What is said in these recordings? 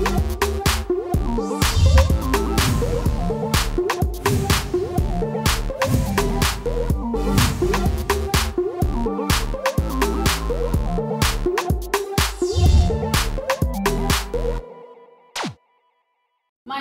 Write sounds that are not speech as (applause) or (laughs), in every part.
My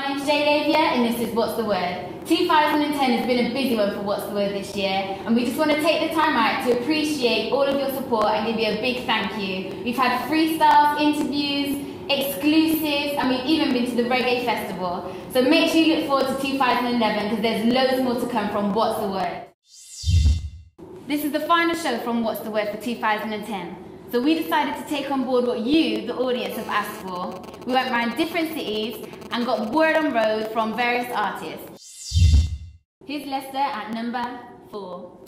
name's Jade Avia and this is What's the Word. 2010 has been a busy one for What's the Word this year and we just want to take the time out to appreciate all of your support and give you a big thank you. We've had freestyles, interviews, exclusives and we've even been to the Reggae Festival. So make sure you look forward to 2011 because there's loads more to come from What's the Word. This is the final show from What's the Word for 2010. So we decided to take on board what you, the audience, have asked for. We went around different cities and got word on road from various artists. Here's Leicester at number four.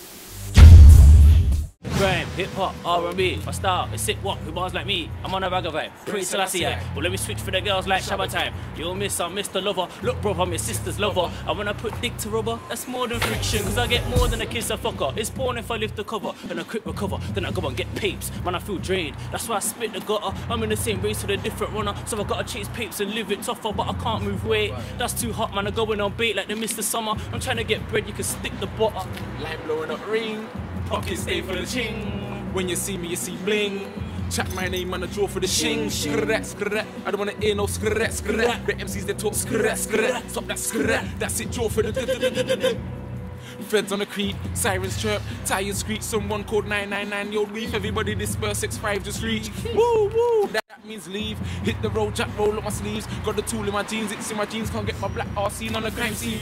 Grime, hip hop, R&B, my style is sick what with bars like me. I'm on a ragga vibe, pretty Selassie. But let me switch for the girls like Shabba time. You'll miss, I'm Mr. Lover. Look, bro, I'm your sister's lover. And when I put dick to rubber, that's more than friction. Cause I get more than a kiss a fucker. It's porn if I lift the cover and I quick recover. Then I go and get peeps, Man, I feel drained. That's why I spit the gutter. I'm in the same race with a different runner. So I gotta chase peeps and live it tougher. But I can't move weight. That's too hot, man. I'm going on bait like the Mr. Summer. I'm trying to get bread, you can stick the butter. Line blowing up ring, pockets stay for the ching. When you see me, you see bling. Chat my name and I draw for the shing. Skrat, skrat. I don't wanna hear no skrat, skrat. The MCs they talk skrat, skrat. Stop that skrat. That's it, draw for the. Feds on the creep, sirens chirp, tires screech. Someone called 999, yo, leave. Everybody disperse, X5 just reach. Woo, woo, that, that means leave. Hit the road, jack roll up my sleeves. Got the tool in my jeans, it's in my jeans. Can't get my black R seen on the crime scene.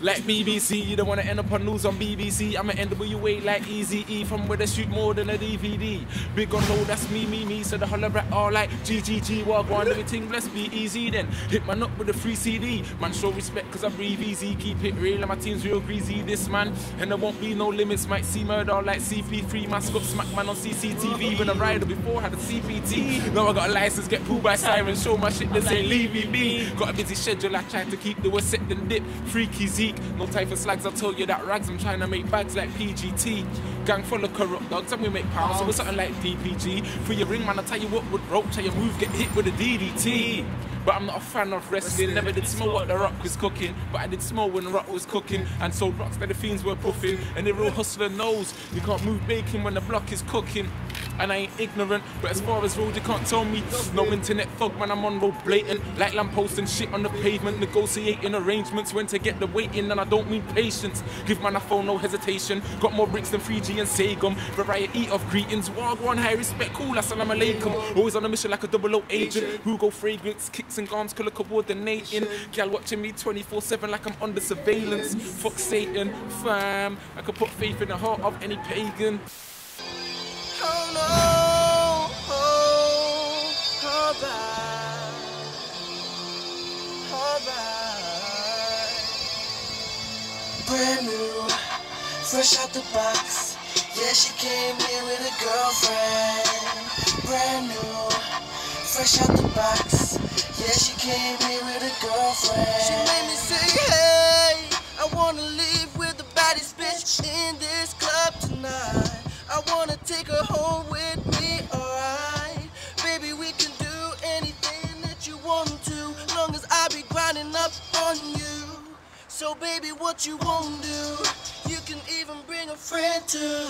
Like BBC, you don't wanna end up on news on BBC. I'm an NWA like Easy from where they shoot more than a DVD. Big on low, that's me, me, me. So the holler at all like GGG, walk on everything, let's be easy then. Hit man up with a free CD. Man, show respect cause I breathe easy, keep it real. And my team's real greasy, this man. And there won't be no limits, might see murder like CP3. Mask up, smack man on CCTV. When I rider before, had a CPT. Now I got a license, get pulled by sirens. Show my shit, they say leave me. Got a busy schedule, I try to keep the set then dip. Freaky Z no type of slags, I'll tell you that rags. I'm trying to make bags like PGT. Gang full of corrupt dogs, and we make pounds, so we're something like DPG. For your ring, man, I tell you what would rope, how your move get hit with a DDT. But I'm not a fan of wrestling. Never did smell what the rock was cooking. But I did smell when the rock was cooking. And sold rocks that the fiends were puffing. And the real hustler knows you can't move bacon when the block is cooking. And I ain't ignorant, but as far as road, you can't tell me. No internet thug, man, I'm on road blatant. Like lampposts and shit on the pavement. Negotiating arrangements when to get the weight in, and I don't mean patience. Give man a phone, no hesitation. Got more bricks than 3G and Sagum. Variety of greetings. One, high respect, cool, assalamu alaikum. Always on a mission like a double O agent. Who go fragrance, kicks and arms, colour coordinating. Gal watching me 24 7 like I'm under surveillance. Fuck Satan, fam. I could put faith in the heart of any pagan. Brand new, fresh out the box. Yeah, she came here with a girlfriend. Brand new, fresh out the box. Yeah, she came here with a girlfriend. She made me say, hey, I wanna leave with the baddest bitch in this club tonight. I wanna take her home with me, alright? Baby, we can do anything that you want to, long as I be grinding up on you. So, baby, what you won't do, you can even bring a friend too.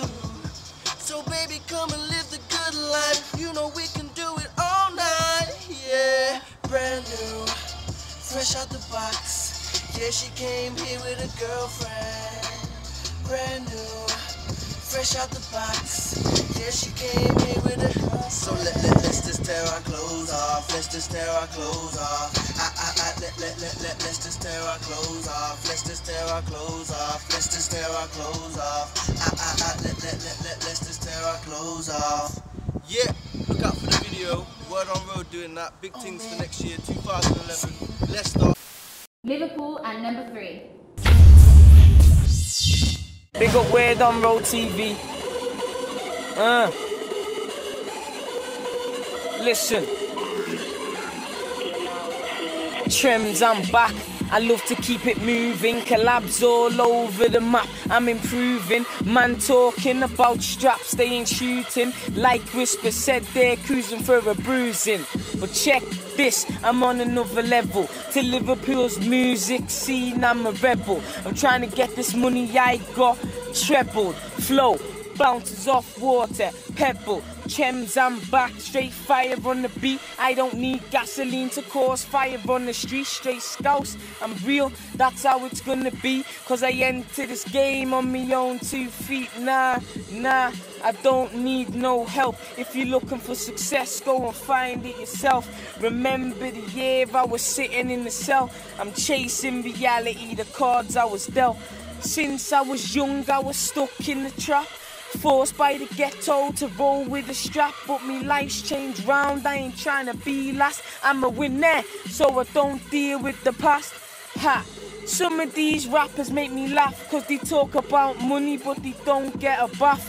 So, baby, come and live the good life. You know we can do it all night, yeah. Brand new, fresh out the box. Yeah, she came here with a girlfriend. Brand new fresh out the box. Yeah, she came here with a. So let, let, let's just tear our clothes off. Let's just tear our clothes off. I, I, I, let, let, let, let, let's just tear our clothes off. Let's just tear our clothes off. Let's just tear our clothes off. I, I, I, let, let, let, let, let's just tear our clothes off. Yeah, look out for the video. Word on road doing that. Big oh, things for next year, 2011. Let's start. Liverpool at number three. Big up Word on Road TV. Uh. Listen. Trims, I'm back. I love to keep it moving, collabs all over the map. I'm improving, man talking about straps, they ain't shooting. Like Whisper said, they're cruising for a bruising. But check this, I'm on another level. To Liverpool's music scene, I'm a rebel. I'm trying to get this money I got trebled. Flow bounces off water, pebble. Chems, I'm back, straight fire on the beat. I don't need gasoline to cause fire on the street. Straight scouts, I'm real, that's how it's gonna be. Cause I enter this game on me own two feet. Nah, nah, I don't need no help. If you're looking for success, go and find it yourself. Remember the year I was sitting in the cell. I'm chasing reality, the cards I was dealt. Since I was young, I was stuck in the trap. Forced by the ghetto to roll with a strap, but me life's changed round. I ain't trying to be last. I'm a winner, so I don't deal with the past. Ha! Some of these rappers make me laugh, cause they talk about money, but they don't get a bath.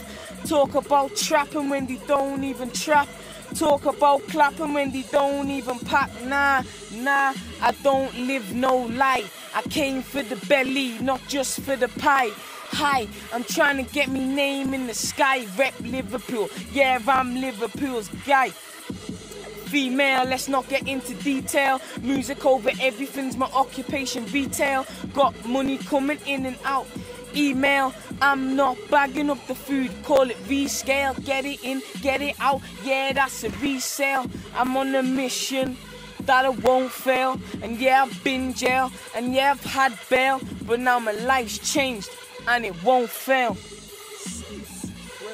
Talk about trapping when they don't even trap. Talk about clapping when they don't even pack. Nah, nah, I don't live no lie. I came for the belly, not just for the pie. Hi, I'm trying to get me name in the sky. Rep Liverpool, yeah, I'm Liverpool's guy. Female, let's not get into detail. Music over everything's my occupation. Retail, got money coming in and out. Email, I'm not bagging up the food. Call it rescale. Get it in, get it out. Yeah, that's a resale. I'm on a mission that I won't fail. And yeah, I've been jail. And yeah, I've had bail. But now my life's changed and it won't fail.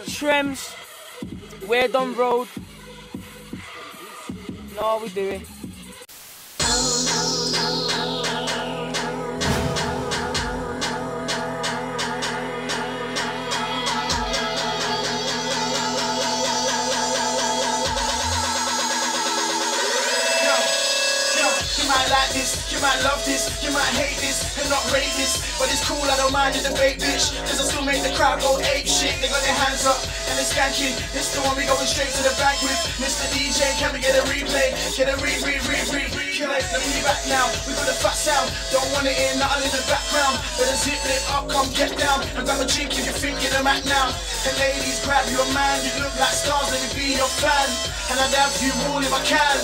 Trems, we're done road. No, we do it. Might like this, you might love this, you might hate this, and not rate this. But it's cool, I don't mind the debate, bitch. Cause I still make the crowd go ape shit. They got their hands up and they're skanking. It's the one we going straight to the bank with. Mr. DJ, can we get a replay? Get a re, re, re, re, re. It, let me be back now. We got a fat sound, don't wanna hear nothing in the background. Better zip it up, come get down. And grab a drink if you're the Mac now. And ladies, grab your man. You look like stars, let me be your fan. And I'd have you all if I can.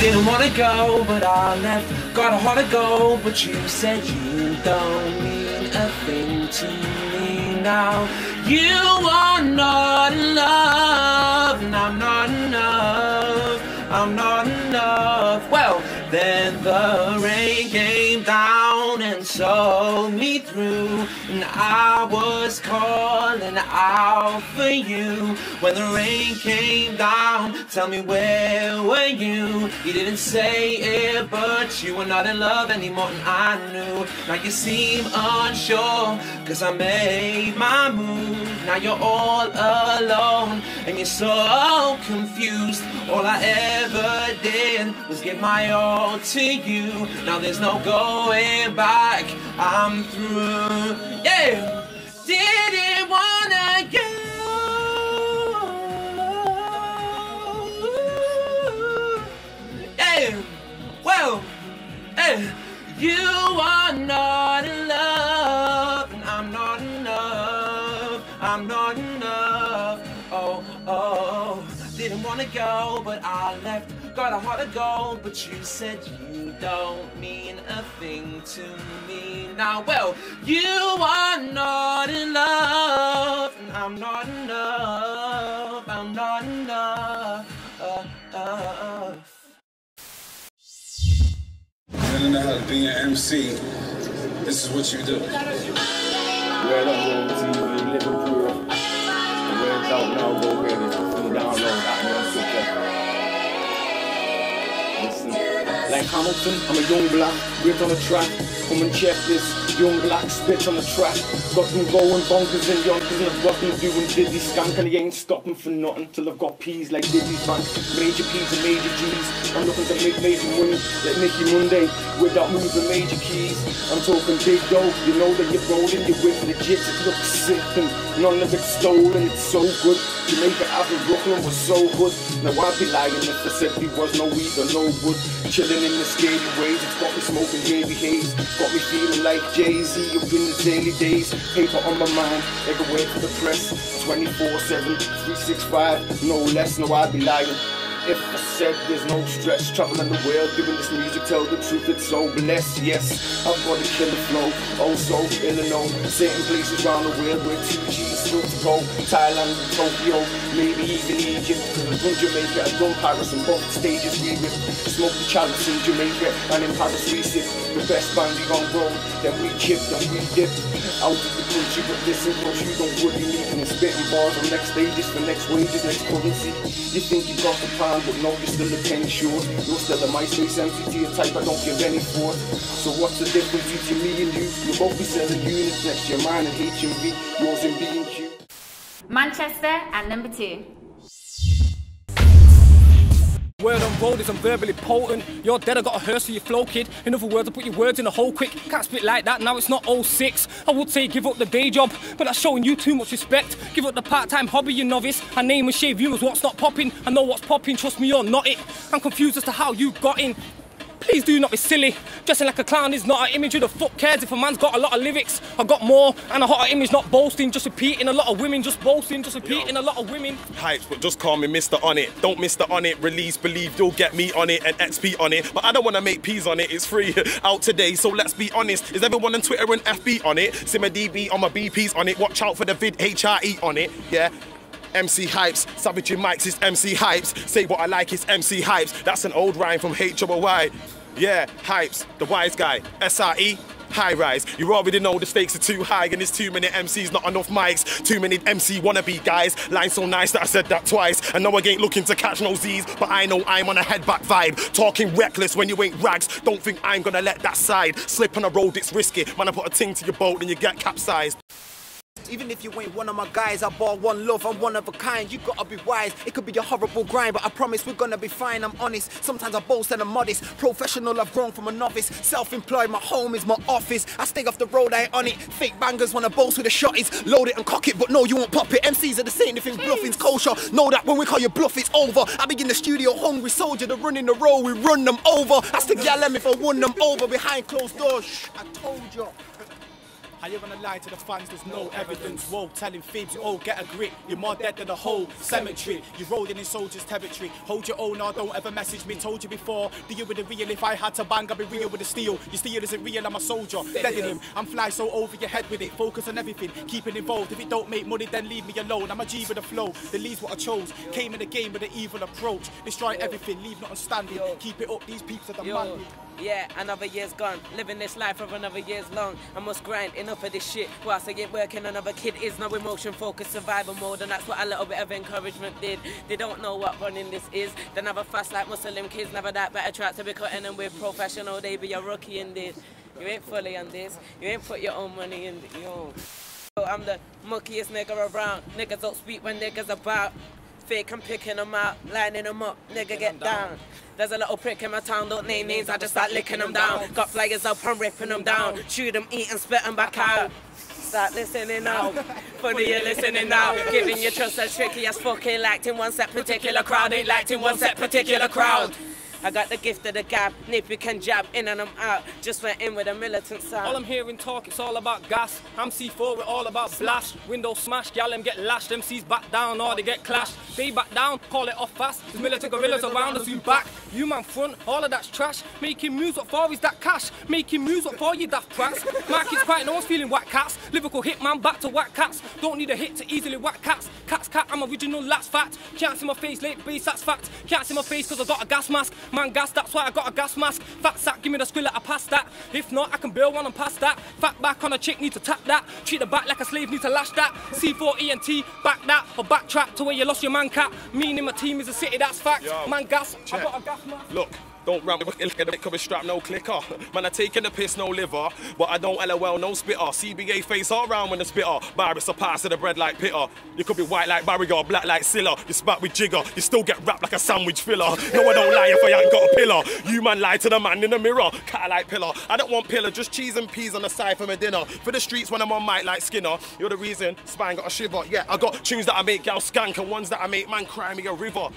Didn't wanna go, but I left. Got a heart to go, but you said you don't mean a thing to me now. You are not love, and I'm not enough. I'm not enough. Well, then the rain came down and saw me through, and I was calling out for you. When the rain came down, tell me where were you? You didn't say it, but you were not in love anymore, and I knew. Now you seem unsure, cause I made my move. Now you're all alone, and you're so confused. All I ever did was give my all to you. Now there's no going back, I'm through. Yeah! Didn't wanna go. Yeah! Well, hey, you are not love, and I'm not enough. I'm not enough. Oh, oh, didn't wanna go, but I left. Got a heart to go, but you said you don't mean a thing to me. Now, well, you are not in love, and I'm not enough. I'm not enough. Uh, uh, uh. You don't know how to be an MC. This is what you do. Word up, like Hamilton, I'm a young black, great on the track. Come and check this. Young black spit on the track. Got them going bonkers and yonkers and I've got them doing diddy skank and he ain't stopping for nothing till I've got peas like Diddy's bank. Major P's and major G's. I'm looking to make major money like Mickey Monday without moving major keys. I'm talking big dough. You know that you're rolling, you're with legit. It looks sick and none of it's stolen. It's so good. Jamaica Ave Brooklyn was so good. Now I'd be lying if I said there was no weed or no wood. Chilling in the scaly waves, it's got me smoking heavy haze. Got me feeling like Jay-Z up in the daily days. Paper on my mind, everywhere for the press. 24-7, 365, no less, no I'd be lying. If I said there's no stress, traveling the world, giving this music, tell the truth, it's so blessed. Yes, I've got a killer flow, oh so ill and known. Certain places around the world where 2G's still to go. Thailand, Tokyo, maybe even Egypt. I've done Jamaica, I've done Paris, and both stages we rip. Smoke the chalice in Jamaica, and in Paris we sip. The best band we gon' roll, then we chip, then we dip. Out of the country, but listen close, you don't really need me. Spitting bars on next stages for next wages, next currency. You think you got the pound, but no, you're still a penny short. You're still a MySpace MCT type, I don't give any for. So what's the difference between me and you? You'll both be selling units next your mine and HMV, yours in B&Q. Manchester at number two. Word on road is I'm verbally potent. You're dead, I got a hearse for your flow, kid. In other words, I put your words in a hole quick. Can't spit like that, now it's not 06. I would say give up the day job, but that's showing you too much respect. Give up the part-time hobby, you novice. I name and shave you as what's not popping. I know what's popping, trust me, you're not it. I'm confused as to how you got in. Please do not be silly. Dressing like a clown is not an image. Who the fuck cares if a man's got a lot of lyrics? I got more and a hotter image, not boasting, just repeating a lot of women, just boasting, just repeating a lot of women. hypes, but just call me Mr. On It. Don't Mr. On It, release, believe, you'll get me on it and XP on it. But I don't wanna make P's on it, it's free (laughs) out today, so let's be honest. Is everyone on Twitter and FB on it? Simmer DB on my BP's on it, watch out for the vid HRE on it, yeah. MC Hypes, Savage Mics is MC Hypes. Say what I like is MC Hypes. That's an old rhyme from HOY. Yeah, Hypes, the wise guy. SRE, high rise. You already know the stakes are too high and there's too many MCs, not enough mics. Too many MC wannabe guys. Line so nice that I said that twice. And no, I ain't looking to catch no Z's, but I know I'm on a headback vibe. Talking reckless when you ain't rags. Don't think I'm gonna let that side slip on a road, it's risky. Man, I put a ting to your boat and you get capsized. Even if you ain't one of my guys, I bought one love, I'm one of a kind. You gotta be wise. It could be a horrible grind, but I promise we're gonna be fine. I'm honest. Sometimes I boast and I'm modest. Professional, I've grown from a novice. Self-employed, my home is my office. I stay off the road, I ain't on it. Fake bangers wanna boast with the shotties. Load it and cock it, but no, you won't pop it. MCs are the same, they think bluffing's kosher. Know that when we call you bluff, it's over. I be in the studio, hungry soldier, the running the road, we run them over. I stick yell me if I won them over behind closed doors. Shh, I told you. How you gonna lie to the fans? There's no evidence. Whoa, telling fibs, you all get a grip. You're more dead than the whole cemetery. You're rolling in soldiers' territory. Hold your own, or don't ever message me. Told you before, deal with the real. If I had to bang, I'd be real with the steel. Your steel isn't real, I'm a soldier. Dead in him. I'm fly so over your head with it. Focus on everything, keep it involved. If it don't make money, then leave me alone. I'm a G with the flow. The lead's what I chose. Came in the game with an evil approach. Destroy everything, leave nothing standing. Keep it up, these peeps are man. Yeah, another year's gone. Living this life for another year's long. I must grind enough of this shit. Whilst I get working, another kid is no emotion focused survival mode, and that's what a little bit of encouragement did. They don't know what running this is. They never fast like Muslim kids, never that better track to be cutting them with professional. They be a rookie in this. You ain't fully on this. You ain't put your own money in. Yo. I'm the muckiest nigga around. Niggas don't speak when niggas about. Fake, I'm picking them out, lining them up, nigga get down. There's a little prick in my town, don't name names, I just start licking them down. Got flyers up, I'm ripping them down. Shoot them, eat and spit them back (laughs) out. Start listening now. Funny you're listening now. Giving your trust as tricky as fucking liked in one set particular crowd. Ain't liked in one set particular crowd. I got the gift of the gab, nippy can jab in and I'm out. Just went in with a militant sound. All I'm hearing talk, it's all about gas. I'm C4, we're all about blast. Window smash, gal them get lashed. MCs back down or they get clashed. They back down, call it off fast. There's militant gorillas around us, we back. You man front, all of that's trash. Making moves, what for is that cash? Making moves, what for you daft prats? Market's quiet, no one's feeling whack cats. Lyrical hitman, back to whack cats. Don't need a hit to easily whack cats. Cats cat, I'm original, that's fact. Can't see my face, late base, that's fact. Can't see my face cause I got a gas mask. Man, gas, that's why I got a gas mask. Fat sack, give me the squillet, I pass that. If not, I can build one and pass that. Fat back on a chick, need to tap that. Treat the back like a slave, need to lash that. C4 ENT, back that. Or backtrack to where you lost your man cap. cat. Meaning my team is a city, that's fact. Yo, man, gas, I got a gas mask. Look, Don't with it could be strapped, no clicker. Man, I taking the piss, no liver. But I don't LOL, no spitter. CBA face all round when the spitter. A pass to the bread like pitter. You could be white like Barry or black like Silla. You spat with jigger. You still get wrapped like a sandwich filler. No, I don't lie if I ain't got a pillar. You man lie to the man in the mirror. Cat like pillar. I don't want pillar, just cheese and peas on the side for my dinner. For the streets when I'm on mic like Skinner. You're the reason. Spine got a shiver. Yeah, I got tunes that I make gal skank and ones that I make man cry me a river.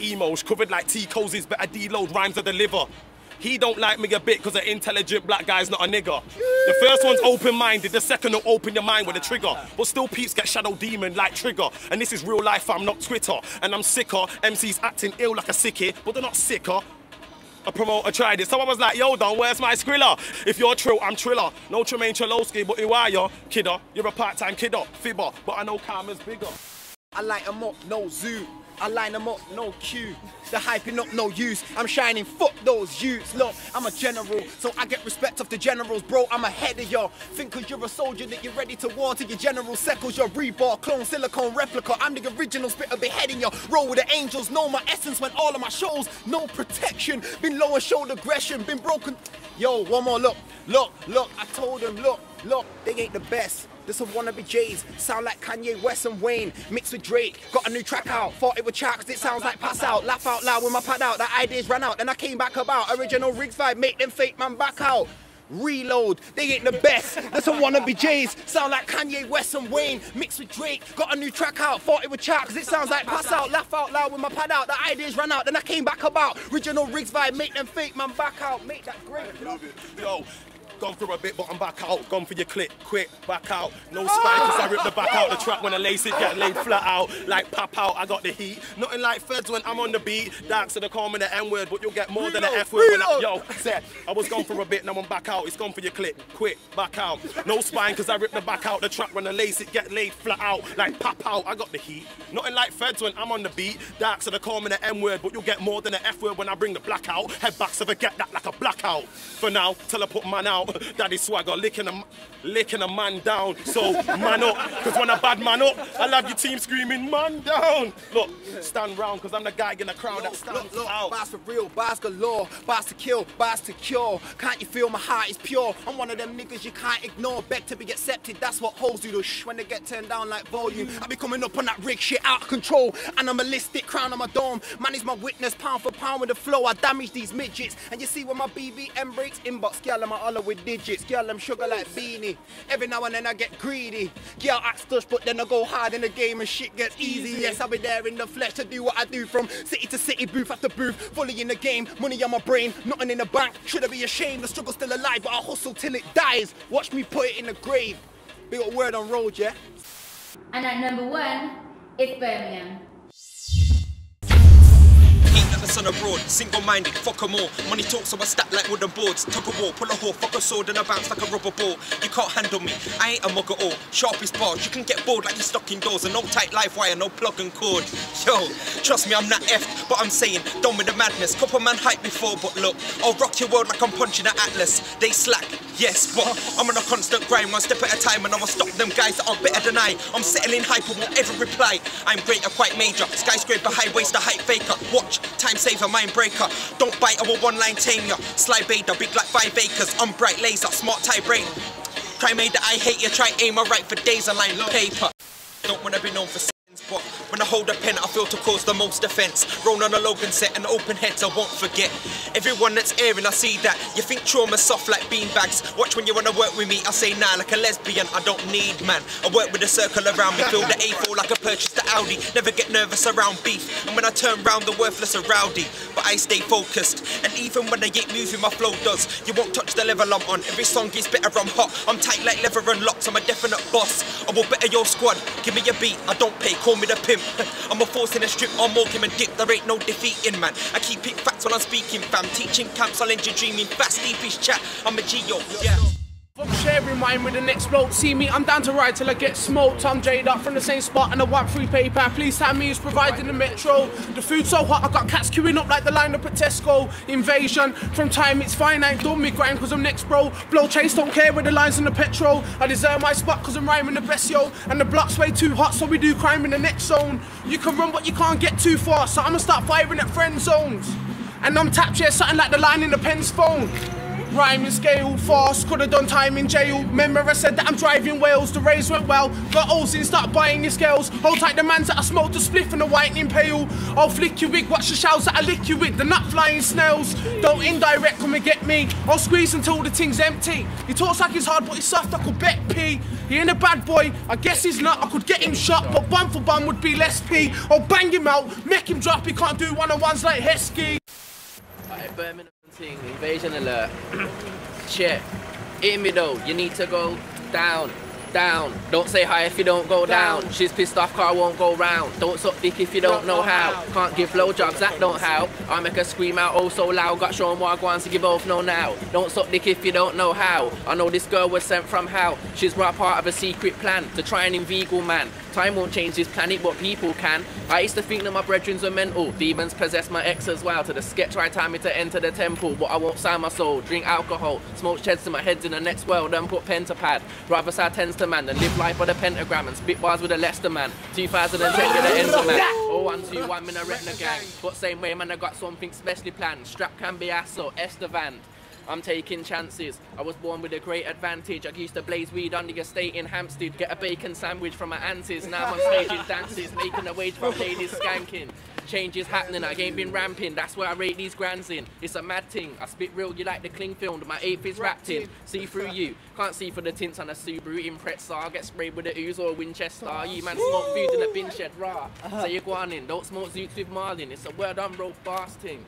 Emos covered like T cozies, better deload rhymes He don't like me a bit because an intelligent black guy's not a nigger. The first one's open-minded, the second will open your mind with a trigger. But still peeps get shadow demon like trigger. And this is real life, I'm not Twitter. And I'm sicker, MC's acting ill like a sickie, but they're not sicker. A promoter tried it. Someone was like, yo, Don, where's my skrilla? If you're trill, I'm triller. No Tremaine Trelowski, but who are you? Kidder, you're a part-time kidder, fibber, but I know karma's bigger. I light 'em up, no zoo. I line 'em up, no queue. The hyping up, no use. I'm shining, fuck those youths. Look, I'm a general, so I get respect of the generals, bro. I'm ahead of y'all. Think cause you're a soldier that you're ready to war to your general seckles, your rebar, clone, silicone replica. I'm the original spit of beheading y'all. Roll with the angels, know my essence when all of my shows. No protection, been low and shoulder aggression, been broken. Yo, one more look, look, look. I told them, look, look, they ain't the best. This a wannabe J's, sound like Kanye West and Wayne, mixed with Drake. Got a new track out, thought it would chat 'cause it sounds like pass out. Laugh out loud with my pad out, that ideas ran out. Then I came back about original rigs vibe, make them fake man back out. Reload, they ain't the best. This a wannabe J's, sound like Kanye West and Wayne, mixed with Drake. Got a new track out, thought it would chat 'cause it sounds like pass out. Laugh out loud with my pad out, the ideas ran out. Then I came back about original rigs vibe, make them fake man back out. Make that great. Yo, gone for a bit, but I'm back out. Gone for your clip, quick, back out. No spine, cause I rip the back out the trap when I lace it, get laid flat out. Like pop out, I got the heat. Nothing like feds when I'm on the beat. Dark, so the call me the N word, but you'll get more than the F word when I, yo, said, I was gone for a bit, now I'm back out. It's gone for your clip, quick, back out. No spine, cause I rip the back out the trap when I lace it, get laid flat out. Like pop out, I got the heat. Nothing like feds when I'm on the beat. Dark, so the call me the N word, but you'll get more than the F word when I bring the black out. Head back, so forget that like a blackout. For now, till I put man out. Daddy swagger, licking a, licking a man down. So man up, cause when a bad man up, I love your team screaming man down. Look, stand round, cause I'm the guy in the crowd that stands Look, look, out. bars for real, bars galore, bars to kill, bars to cure. Can't you feel my heart is pure? I'm one of them niggas you can't ignore. Beg to be accepted, that's what holds you. Shh when they get turned down like volume. I be coming up on that rig shit out of control. Animalistic crown on my dome. Man is my witness, pound for pound with the flow. I damage these midgets. And you see when my BBM breaks, inbox, girl, I'm a holler with digits. Girl, I'm sugar like beanie. Every now and then I get greedy. Girl, act stush, but then I go hard in the game and shit gets easy. Yes, I'll be there in the flesh to do what I do from city to city, booth after booth. Fully in the game, money on my brain, nothing in the bank. Should I be ashamed? The struggle's still alive, but I hustle till it dies. Watch me put it in the grave. We got word on road, yeah? And at number one, it's Birmingham. Sun abroad, single-minded, fuck fuck 'em all. Money talks, so I stack like wooden boards. Tug a war, pull a whore, fuck a sword, and I bounce like a rubber ball. You can't handle me, I ain't a mug at all. Sharpest bars, you can get bored like you're stuck indoors, and no tight live wire, no plug and cord. Yo, trust me, I'm not effed, but I'm saying, done with the madness. Couple man hype before, but look, I'll rock your world like I'm punching an atlas. They slack, yes, but I'm on a constant grind, one step at a time, and I will stop them guys that are better than I. I'm settling hype, I won't ever reply. I'm greater, quite major. Skyscraper, high waist, a hype faker. Watch, time saver, mind breaker. Don't bite, I will one line tame ya. Sly Bader, big like five acres. I'm bright laser, smart tie brain. Try made that I hate you, try aim a right for days, a line paper. Don't wanna be known for when I hold a pen, I feel to cause the most offense. Roll on a Logan set and open heads, I won't forget. Everyone that's airing, I see that. You think trauma soft like beanbags. Watch when you wanna work with me, I say nah, like a lesbian, I don't need man. I work with a circle around me, feel the A4 like I purchased the Audi. Never get nervous around beef, and when I turn round, the worthless are rowdy. But I stay focused, and even when I ain't moving, my flow does. You won't touch the level I'm on. Every song is better, I'm hot. I'm tight like leather and locks, I'm a definite boss. I will better your squad. Give me a beat, I don't pay, call me the pimp. (laughs) I'm a force in a strip, milk him and dip. There ain't no defeating, man. I keep it facts when I'm speaking, fam. Teaching camps, I'll end your dreaming fast, deepish chat. I'm a G-Yo, yeah. I'm sharing mine with the next bloke. See me, I'm down to ride till I get smoked. I'm jaded up from the same spot and I want free paper. Please tell me who's providing the metro. The food's so hot, I got cats queuing up like the line up at Tesco. Invasion, from time it's fine, I ain't done me grind cause I'm next bro. Blow chase, don't care with the lines on the petrol. I deserve my spot cause I'm rhyming the best yo. And the block's way too hot, so we do crime in the next zone. You can run but you can't get too far, so I'ma start firing at friend zones. And I'm tapped, yeah, something like the line in the pen's phone. Rhyming scale fast, could have done time in jail. Remember I said that I'm driving whales, the race went well. Got O's in, start buying your scales. Hold tight the mans that I smoked a spliff and a whitening pale. I'll flick your wig, watch the shells that I lick you with. The nut flying snails. Don't indirect come and get me. I'll squeeze until the thing's empty. He talks like he's hard, but he's soft, I could bet P. He ain't a bad boy, I guess he's not. I could get him shot, but bum for bum would be less P. I'll bang him out, make him drop, he can't do one on ones like Heskey. Invasion alert. (clears throat) Shit. In me though, you need to go down, down. Don't say hi if you don't go down. She's pissed off, car won't go round. Don't suck dick if you don't know how. Can't give blowjobs, that don't help. I make her scream out oh so loud. Got shown what I want, so you both know now. Don't suck dick if you don't know how. I know this girl was sent from hell. She's right part of a secret plan to try and inveigle man. Time won't change this planet, but people can. I used to think that my brethrens were mental. Oh, demons possess my ex as well. To the sketch right time me to enter the temple, but I won't sign my soul. Drink alcohol, smoke sheds to my heads in the next world, Then put pen to pad. Rather side tens to man than live life by the pentagram and spit bars with a Leicester man. 2010 get the ends man. Oh one two one in a retina gang. But same way man I got something specially planned. Strap can be asso, Estevan. I'm taking chances. I was born with a great advantage. I used to blaze weed on the estate in Hampstead, get a bacon sandwich from my aunties. Now I'm staging dances, making a wage from ladies skanking. Change is happening, I ain't been ramping. That's where I rate these grands in. It's a mad thing. I spit real, you like the cling film. My eighth is wrapped in. See through you. Can't see for the tints on a Subaru Impreza. Get sprayed with a ooze or a Winchester. You man smoke food in a bin shed raw. So you're going in. Don't smoke zoots with Marlin. It's a word on road fasting.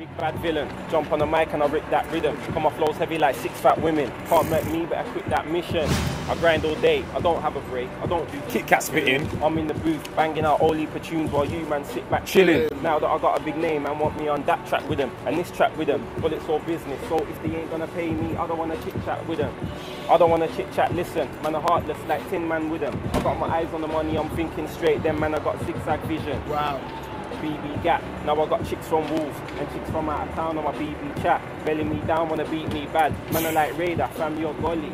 Big bad villain, jump on the mic and I rip that rhythm. Come off flows heavy like six fat women. Can't make me, but I quit that mission. I grind all day, I don't have a break. I don't do Kit Kat spitting. I'm in the booth banging out all heap of tunes while you man sit back chilling. Now that I got a big name and want me on that track with them and this track with them, but it's all business. So if they ain't gonna pay me, I don't wanna chit chat with them. I don't wanna chit chat. Listen, man, I'm heartless like Tin Man with them. I got my eyes on the money, I'm thinking straight. Then man, I got zigzag vision. Wow. BB Gap. Now I got chicks from Wolves and chicks from out of town on my BB chat. Belling me down, wanna beat me bad. Man, I like Raider, fam, your golly.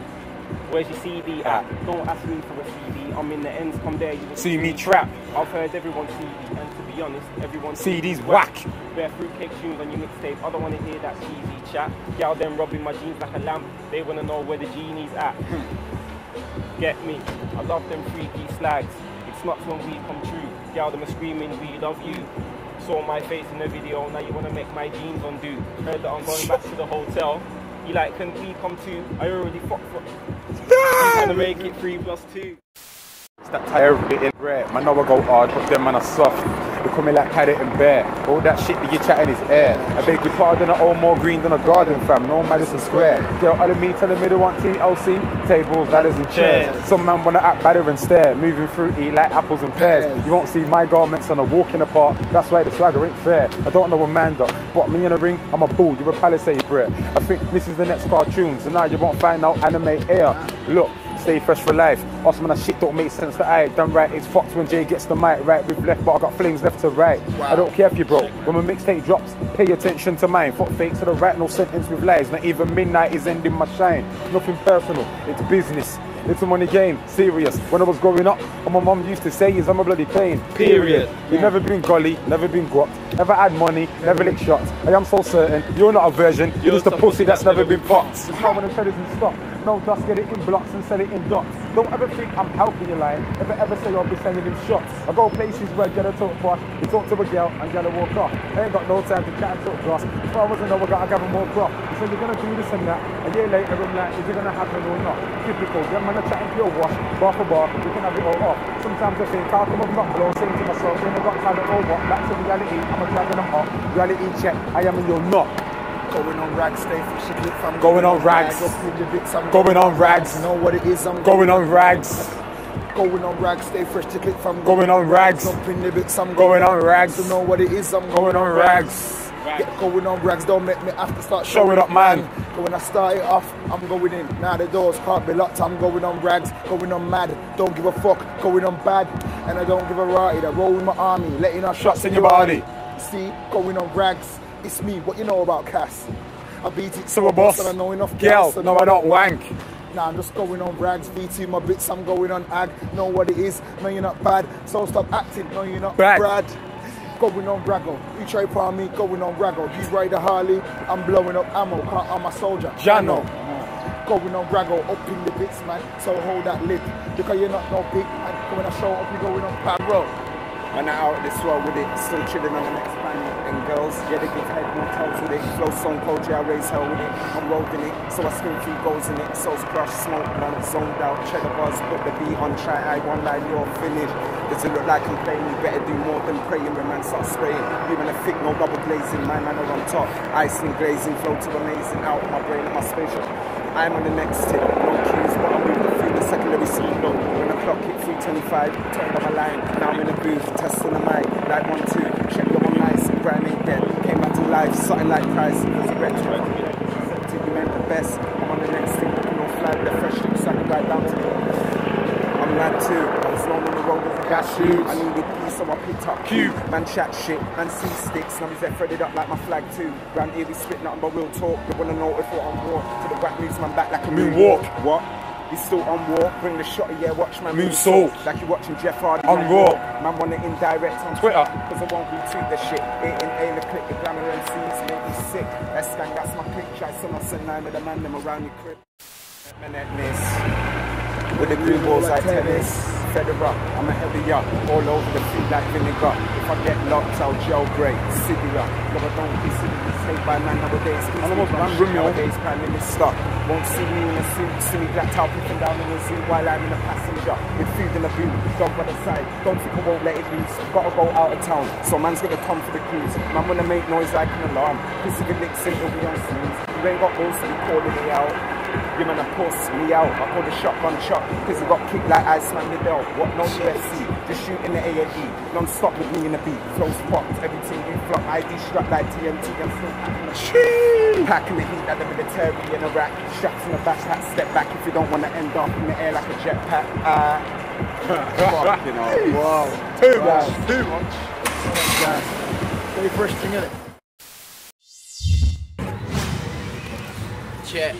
Where's your CD at? Ah. Don't ask me for a CD. I'm in the ends, come there, you See me trap. I've heard everyone's CD, and to be honest, everyone's CD's whack. Bare fruitcake tunes on your mixtape. I don't wanna hear that cheesy chat. Gal them rubbing my jeans like a lamp. They wanna know where the genie's at. Hmm. Get me? I love them freaky slags. Not when we come true. Gal them screaming, we love you. Saw my face in the video, now you wanna make my jeans undo. Heard that I'm going back to the hotel. You like, can we come too? I already fucked for. I'm gonna make it three plus two. It's that tire bit in rare. Man, know I go hard, but them man are soft. In like paddock and bear. All that shit that you chatting is air. I beg your pardon, I own more green than a garden, fam. No Madison Square. Girl, other me telling me they want TLC. Tables, ladders, and chairs. Some man wanna act better and stare. Moving fruity like apples and pears. You won't see my garments on a walk in the park. That's why the swagger ain't fair. I don't know a man dog. But me in a ring, I'm a bull. You're a palisade bret. I think this is the next cartoon. So now you won't find out anime air. Look. Stay fresh for life. Also, man, that shit don't make sense to I. Done right, it's fucked when Jay gets the mic right with left, but I got flames left to right. I don't care if you broke. When my mixtape drops, pay attention to mine. Fuck fake to the right, no sentence with lies. Not even midnight is ending my shine. Nothing personal, it's business. It's a money game, serious. When I was growing up, what my mum used to say is I'm a bloody pain. Period. You've never been golly, never been guapped, never had money, never licked shots. I am so certain you're not a virgin, you're just a pussy that's never been popped. It's not when the and stop. No dust, get it in blocks and sell it in dots. Don't ever think I'm helping you line. Never ever say I'll be sending him shots. I go places where get a talk posh, you talk to a girl and get a walk off. I ain't got no time to chat and talk grass. If I wasn't know, I gotta gather more crop. He said you're gonna do this and that. A year later, I'm like, is it gonna happen or not? Typical, them man are chatting to your wash, bar for bar, we can have it all off. Sometimes I think, how come I'm not blown? Saying to myself, when I got talent or what? That's the reality, I'm a dragging them up. Reality check, I am and you're not. Going on rags, stay for shit, fam. Going on rags. Up with the bits, I'm Going on rags. Know what it is, I'm Going on rags. Going on rags, stay fresh to click from Going on rags. Up in the bits, I'm Going on rags. You know what it is, I'm Going on rags. Get going on rags, don't make me have to start Showing up, man. But when I start it off, I'm going in. Now the doors can't be locked, I'm going on rags, going on mad. Don't give a fuck, going on bad. And I don't give a ratty. I roll with my army, letting our shots in your body. See, going on rags, it's me. What you know about Cass? I beat it So a boss. and I know enough Girl, gas, no, I don't wank. Nah, I'm just going on rags. VT my bits, I'm going on ag. Know what it is. No, you're not bad. So stop acting. No, you're not Brag. Brad. Going on Braggo. You try upon me, going on Braggo. You ride a Harley, I'm blowing up ammo. Can't I'm a soldier. Jano. Going on Braggo, up in the bits, man. So hold that lid. Because you're not no big man. When I show up, you're going on Paro. Man, I out this world with it, still chilling on the next planet. And girls, yeah, they give head more toes with it. Flow song yeah, I raise hell with it. I'm rolling it, so I spin three goals in it. Souls crush, smoke, man, zoned out. Cheddar buzz, put the beat on, try I one line, you're finished. Does it look like I'm playing? You better do more than praying when man start spraying. You Even a thick, no double glazing, my man are on top. Icing, glazing, flow too amazing. Out my brain, my spaceship. I'm on the next tip, no cues, but I'm moving the secondary scene though. When the clock hit 325, turned on my line, now I'm in the booth, testing the mic, like one, two, check the one nice, Brian ain't dead, came back to life, something like price, was a retro. Accepted, you meant the best, I'm on the next thing, looking all fly with a fresh look, so I can ride down to the I'm mad too. I was known on the road as a cashew. I needed peace, so I picked up Q. Man chat shit, man see sticks. Now he's there threaded up like my flag too. Round here we spit nothing but real talk. They wanna know if we're on war. To the rap moves man back like a moonwalk. What? He's still on war. Bring the shot, yeah, watch man Move soul. Like you're watching Jeff Hardy. On Raw. Man want it indirect on Twitter. Cause I won't retweet the shit. Ain't in A, the click, the glamour MCs make me sick. That's gang, that's my click. Try some of nine with the man them around your crib. Manetness. With the green balls like tennis. Federer, I'm a heavy up, all over the feet like vinegar. If I get locked, I'll jailbreak. Syria, but I don't be silly, saved by man nowadays. I'm man room, nowadays, prime minister. Won't see me in a suit, see me blacked out, picking down in the zoo while I'm in a passenger. With food in the boot, dog by the side. Don't think I won't let it loose. Gotta go out of town, so man's gonna come for the cruise. Man wanna make noise like an alarm. Cause if it licks it'll be on snooze. You ain't got balls to be calling me out. You man, I force me out. I call the shotgun shot because I got kicked like Iceman Liddell. What no UFC? Just shooting the A&E. Non-stop with me in the beat. Flow spots, everything you flop. ID strapped like TNT. I'm still packing the shit. Packing the heat like the military in Iraq. Straps in the backpack. Step back if you don't want to end up in the air like a jetpack. Ah. (laughs) Fucking hell. Wow. Too Wow. much. Too much. Very first thing in it. Check.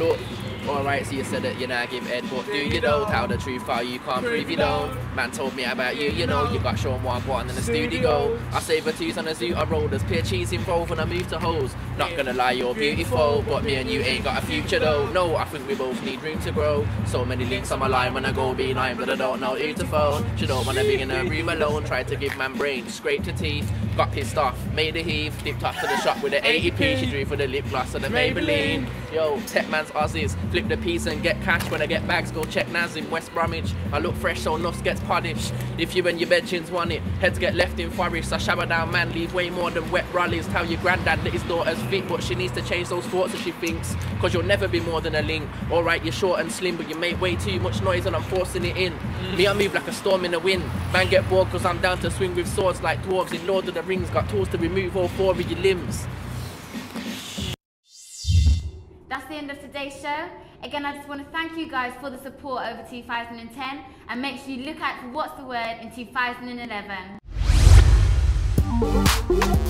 Look. Alright, so you said that you're not give head, but do you know? Tell the truth, how you can't prove you don't. Man told me about you, you know. You got what I want in the studio. I save a twos on the zoo, I roll. Peer cheese involved when I move to hoes. Not gonna lie, you're beautiful, but me and you ain't got a future though. No, I think we both need room to grow. So many links on my line when I go behind, but I don't know who to phone. She don't wanna be in a room alone. Tried to give man brain, scrape her teeth, got pissed off, made a heave, dipped off to the shop with the 80p. She drew for the lip gloss and the Maybelline. Yo, tech man's Aussies, flip the piece and get cash. When I get bags, go check Naz in West Bromwich. I look fresh, so nuffs gets polished. If you and your bedchins want it, heads get left in forest. I shower down man, leave way more than wet rollies. Tell your granddad that his daughter's fit, but she needs to change those thoughts as she thinks. Cause you'll never be more than a link. Alright, you're short and slim, but you make way too much noise and I'm forcing it in. Me, I move like a storm in the wind. Man get bored cause I'm down to swing with swords like dwarves in Lord of the Rings. Got tools to remove all four of your limbs. The end of today's show. Again, I just want to thank you guys for the support over 2010 and make sure you look out for What's the Word in 2011.